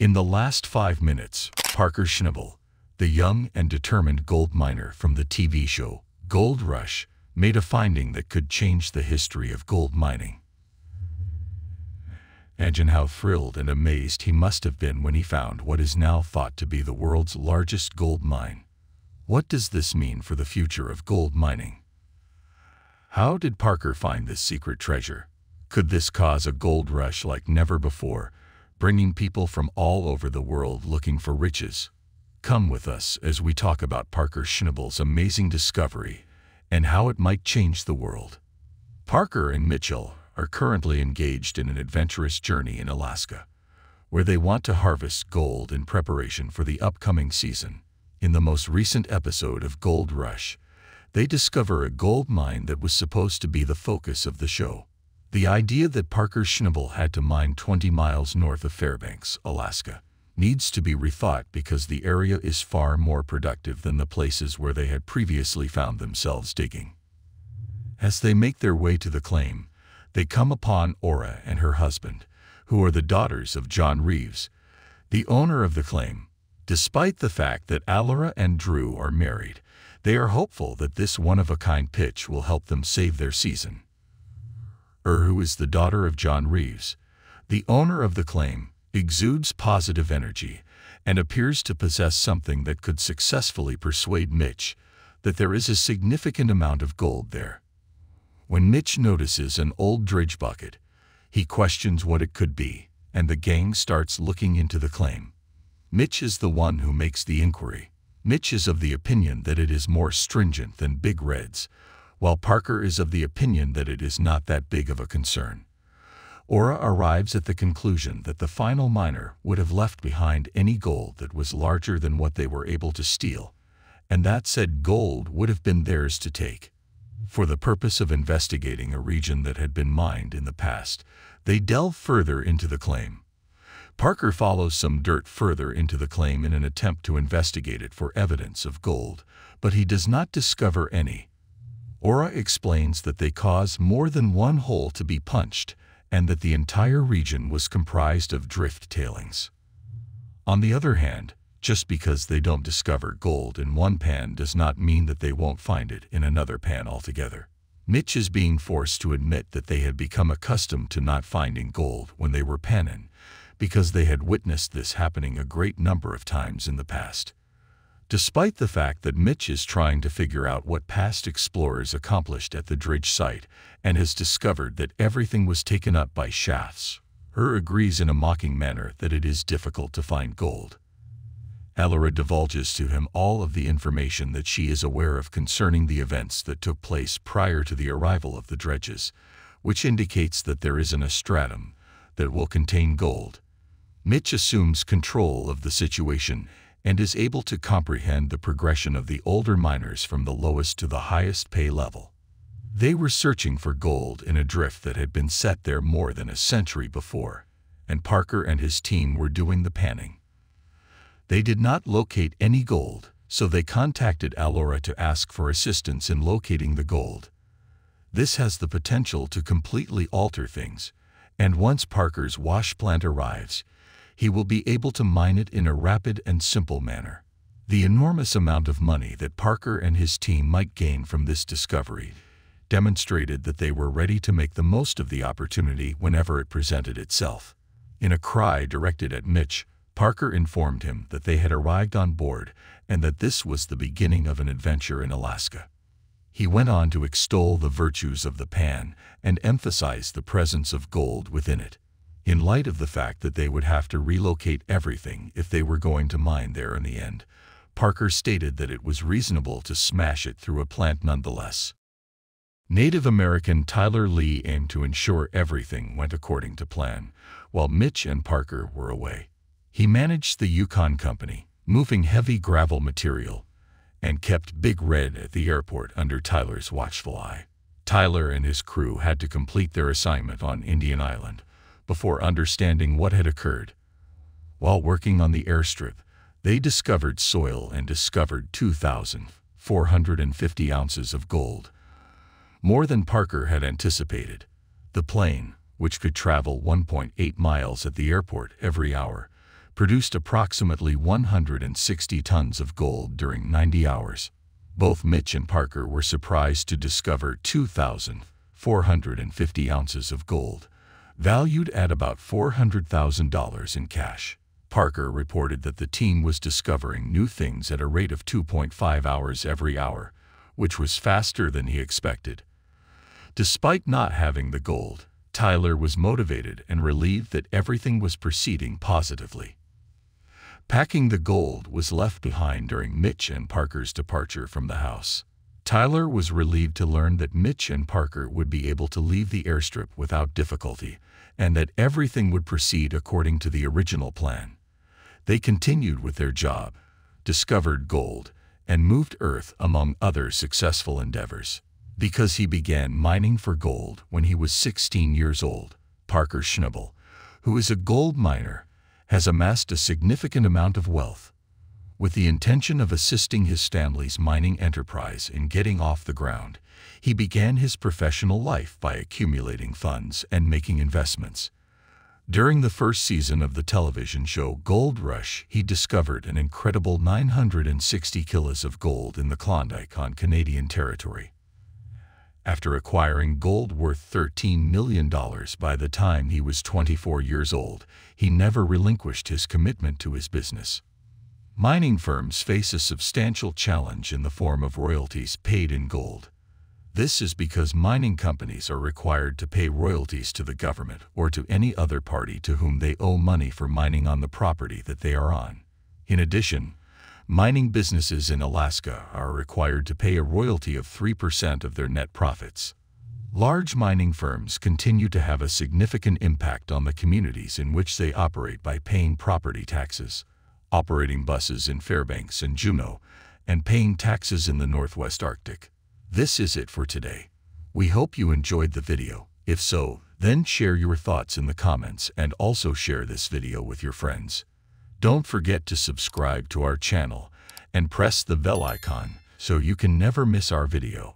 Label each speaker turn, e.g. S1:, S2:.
S1: In the last five minutes, Parker Schnabel, the young and determined gold miner from the TV show Gold Rush, made a finding that could change the history of gold mining. Imagine how thrilled and amazed he must have been when he found what is now thought to be the world's largest gold mine. What does this mean for the future of gold mining? How did Parker find this secret treasure? Could this cause a gold rush like never before, bringing people from all over the world looking for riches. Come with us as we talk about Parker Schnabel's amazing discovery and how it might change the world. Parker and Mitchell are currently engaged in an adventurous journey in Alaska, where they want to harvest gold in preparation for the upcoming season. In the most recent episode of Gold Rush, they discover a gold mine that was supposed to be the focus of the show. The idea that Parker Schnabel had to mine 20 miles north of Fairbanks, Alaska, needs to be rethought because the area is far more productive than the places where they had previously found themselves digging. As they make their way to the claim, they come upon Ora and her husband, who are the daughters of John Reeves, the owner of the claim. Despite the fact that Alora and Drew are married, they are hopeful that this one-of-a-kind pitch will help them save their season. Ur, who is the daughter of John Reeves, the owner of the claim, exudes positive energy and appears to possess something that could successfully persuade Mitch that there is a significant amount of gold there. When Mitch notices an old dredge bucket, he questions what it could be, and the gang starts looking into the claim. Mitch is the one who makes the inquiry. Mitch is of the opinion that it is more stringent than Big Red's, while Parker is of the opinion that it is not that big of a concern. Ora arrives at the conclusion that the final miner would have left behind any gold that was larger than what they were able to steal, and that said gold would have been theirs to take. For the purpose of investigating a region that had been mined in the past, they delve further into the claim. Parker follows some dirt further into the claim in an attempt to investigate it for evidence of gold, but he does not discover any. Ora explains that they cause more than one hole to be punched and that the entire region was comprised of drift tailings. On the other hand, just because they don't discover gold in one pan does not mean that they won't find it in another pan altogether. Mitch is being forced to admit that they had become accustomed to not finding gold when they were panning, because they had witnessed this happening a great number of times in the past. Despite the fact that Mitch is trying to figure out what past explorers accomplished at the dredge site and has discovered that everything was taken up by shafts, her agrees in a mocking manner that it is difficult to find gold. Alora divulges to him all of the information that she is aware of concerning the events that took place prior to the arrival of the dredges, which indicates that there is an stratum that will contain gold. Mitch assumes control of the situation and is able to comprehend the progression of the older miners from the lowest to the highest pay level. They were searching for gold in a drift that had been set there more than a century before, and Parker and his team were doing the panning. They did not locate any gold, so they contacted Alora to ask for assistance in locating the gold. This has the potential to completely alter things, and once Parker's wash plant arrives, he will be able to mine it in a rapid and simple manner. The enormous amount of money that Parker and his team might gain from this discovery demonstrated that they were ready to make the most of the opportunity whenever it presented itself. In a cry directed at Mitch, Parker informed him that they had arrived on board and that this was the beginning of an adventure in Alaska. He went on to extol the virtues of the pan and emphasize the presence of gold within it in light of the fact that they would have to relocate everything if they were going to mine there in the end. Parker stated that it was reasonable to smash it through a plant nonetheless. Native American Tyler Lee aimed to ensure everything went according to plan, while Mitch and Parker were away. He managed the Yukon Company, moving heavy gravel material, and kept Big Red at the airport under Tyler's watchful eye. Tyler and his crew had to complete their assignment on Indian Island, before understanding what had occurred. While working on the airstrip, they discovered soil and discovered 2,450 ounces of gold. More than Parker had anticipated. The plane, which could travel 1.8 miles at the airport every hour, produced approximately 160 tons of gold during 90 hours. Both Mitch and Parker were surprised to discover 2,450 ounces of gold, valued at about $400,000 in cash. Parker reported that the team was discovering new things at a rate of 2.5 hours every hour, which was faster than he expected. Despite not having the gold, Tyler was motivated and relieved that everything was proceeding positively. Packing the gold was left behind during Mitch and Parker's departure from the house. Tyler was relieved to learn that Mitch and Parker would be able to leave the airstrip without difficulty and that everything would proceed according to the original plan. They continued with their job, discovered gold, and moved earth among other successful endeavors. Because he began mining for gold when he was 16 years old, Parker Schnabel, who is a gold miner, has amassed a significant amount of wealth. With the intention of assisting his Stanley's mining enterprise in getting off the ground, he began his professional life by accumulating funds and making investments. During the first season of the television show Gold Rush, he discovered an incredible 960 kilos of gold in the Klondike on Canadian territory. After acquiring gold worth $13 million by the time he was 24 years old, he never relinquished his commitment to his business. Mining firms face a substantial challenge in the form of royalties paid in gold. This is because mining companies are required to pay royalties to the government or to any other party to whom they owe money for mining on the property that they are on. In addition, mining businesses in Alaska are required to pay a royalty of 3% of their net profits. Large mining firms continue to have a significant impact on the communities in which they operate by paying property taxes, operating buses in Fairbanks and Juneau, and paying taxes in the Northwest Arctic. This is it for today. We hope you enjoyed the video. If so, then share your thoughts in the comments and also share this video with your friends. Don't forget to subscribe to our channel and press the bell icon so you can never miss our video.